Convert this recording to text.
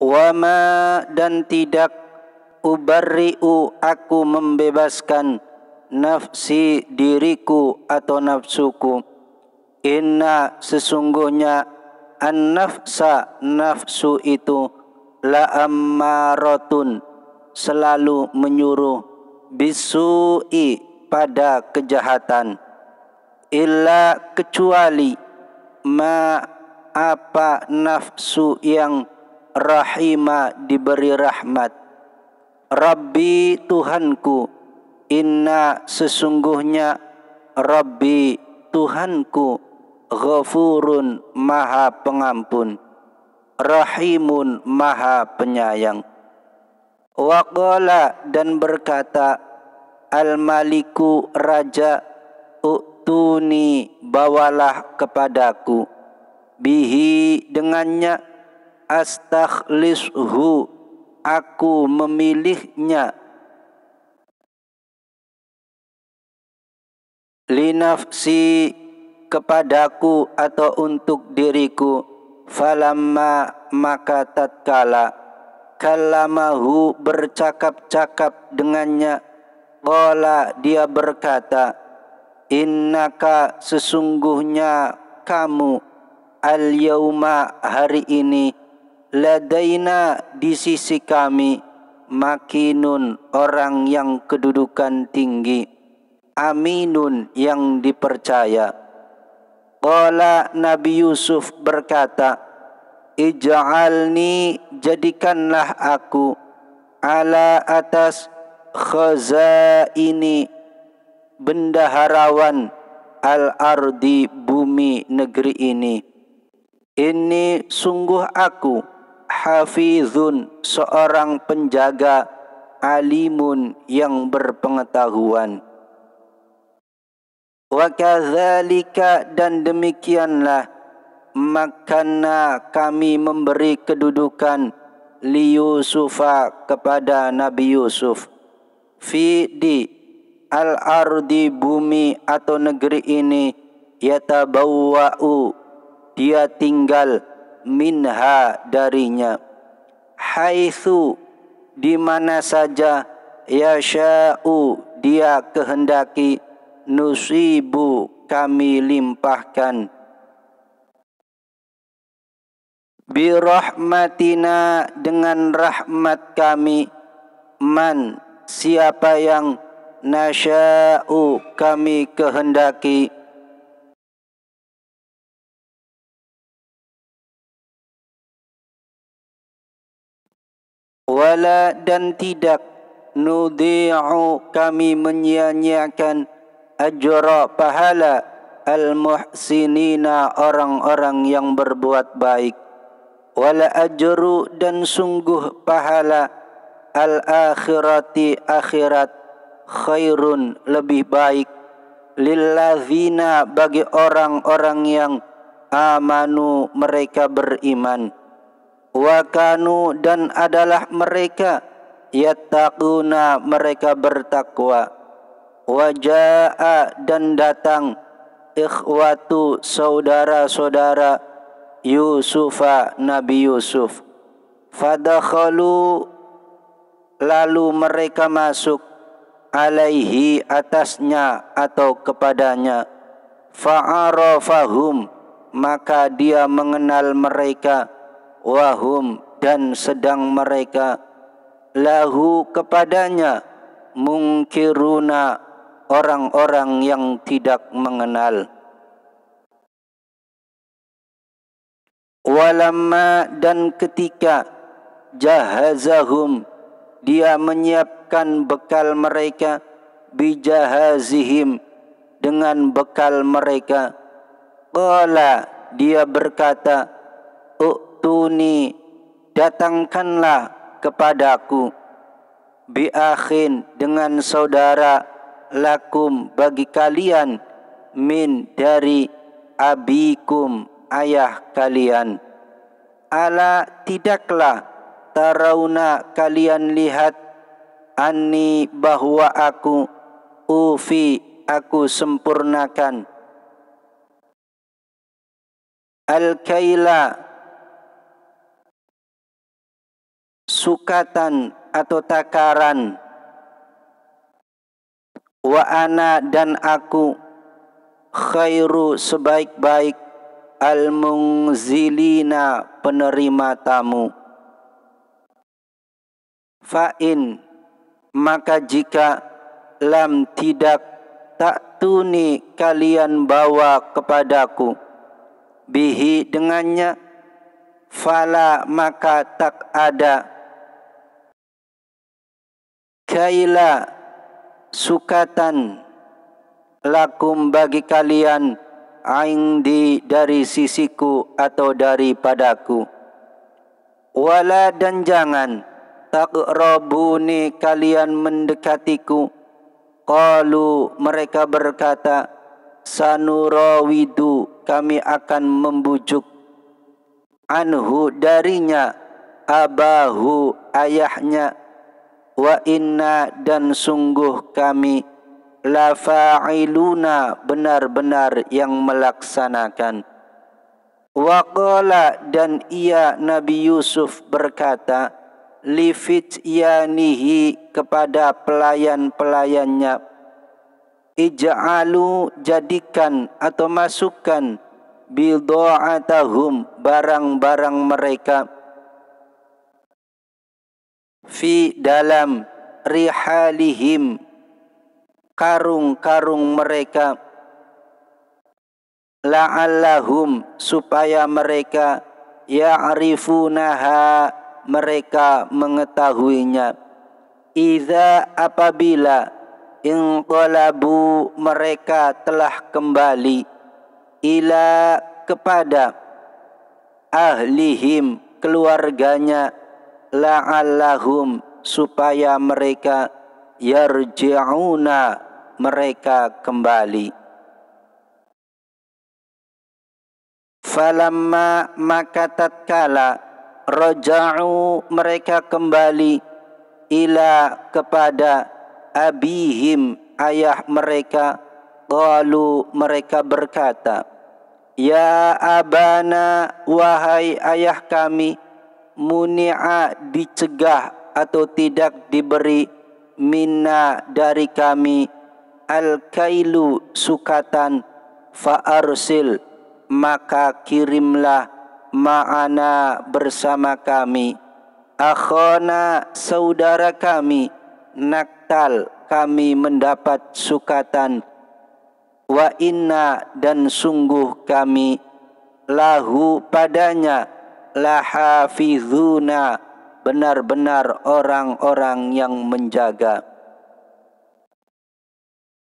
Wama dan tidak ubarri'u aku membebaskan nafsi diriku atau nafsuku. Inna sesungguhnya an-nafsa nafsu itu la ammaratun selalu menyuruh bisu'i pada kejahatan illa kecuali ma apa nafsu yang rahima diberi rahmat. Rabbi Tuhanku inna sesungguhnya Rabbi Tuhanku Ghafurun maha pengampun. Rahimun maha penyayang. Waqala dan berkata Al-Maliku Raja Uktuni bawalah kepadaku. Bihi dengannya Astakhlishu Aku memilihnya. Linafsi kepadaku atau untuk diriku falamma maka tatkala kalamahu bercakap-cakap dengannya qala dia berkata innaka sesungguhnya kamu al yauma hari ini ladaina di sisi kami makinun orang yang kedudukan tinggi aminun yang dipercaya Qala Nabi Yusuf berkata, Ij'alni jadikanlah aku ala atas khazaini bendaharawan al-ardi bumi negeri ini. Ini sungguh aku hafizun seorang penjaga alimun yang berpengetahuan. Wa kadzalika dan demikianlah makana kami memberi kedudukan li Yusufa kepada Nabi Yusuf fi di al ardi bumi atau negeri ini yatabawwa'u dia tinggal minha darinya. Haitsu di mana saja yasha'u dia kehendaki nusibu kami limpahkan. Bi rahmatina dengan rahmat kami man siapa yang nasya'u kami kehendaki wala dan tidak nudhi'u kami menyia-nyiakan ajra pahala al muhsinina orang-orang yang berbuat baik. Wala ajru dan sungguh pahala al akhirati akhirat khairun lebih baik. Lillazina bagi orang-orang yang amanu mereka beriman wa kanu dan adalah mereka yattaquna mereka bertakwa. Wajaa dan datang ikhwatu saudara-saudara Yusufa Nabi Yusuf. Fadakhalu lalu mereka masuk alaihi atasnya atau kepadanya. Fa'arafahum maka dia mengenal mereka wahum dan sedang mereka lahu kepadanya mungkiruna orang-orang yang tidak mengenal. Walamma dan ketika jahazahum dia menyiapkan bekal mereka bijahazihim dengan bekal mereka qala dia berkata uktuni datangkanlah kepadaku. Bi akhin dengan saudara lakum bagi kalian min dari abikum ayah kalian. Ala tidaklah tarauna kalian lihat anni bahwa aku ufi aku sempurnakan. Al kaila sukatan atau takaran. Wa ana dan aku khairu sebaik-baik al-munzilina penerima tamu. Fa in maka jika lam tidak tak tuni kalian bawa kepadaku. Bihi dengannya fala maka tak ada kaila sukatan lakum bagi kalian indi dari sisiku atau daripadaku. Wala dan jangan taqrabuni kalian mendekatiku. Qalu mereka berkata sanurawidu kami akan membujuk anhu darinya abahu ayahnya wa inna dan sungguh kami la fa'iluna benar-benar yang melaksanakan. Wa qala dan ia nabi yusuf berkata li fityanihi kepada pelayan-pelayannya ij'alu jadikan atau masukkan bidha'atahum barang-barang mereka fi dalam rihalihim karung-karung mereka. La'allahum supaya mereka ya'rifunaha mereka mengetahuinya. Idza apabila in qalabu mereka telah kembali ila kepada ahlihim keluarganya la'allahum supaya mereka yarji'una mereka kembali. Falamma maka tatkala raja'u mereka kembali ila kepada abihim ayah mereka. Qalu mereka berkata ya abana wahai ayah kami muni'a dicegah atau tidak diberi minna dari kami. Al-kailu sukatan fa'arsil maka kirimlah ma'ana bersama kami. Akhona saudara kami naktal kami mendapat sukatan. Wa inna dan sungguh kami lahu padanya lahafizuna benar-benar orang-orang yang menjaga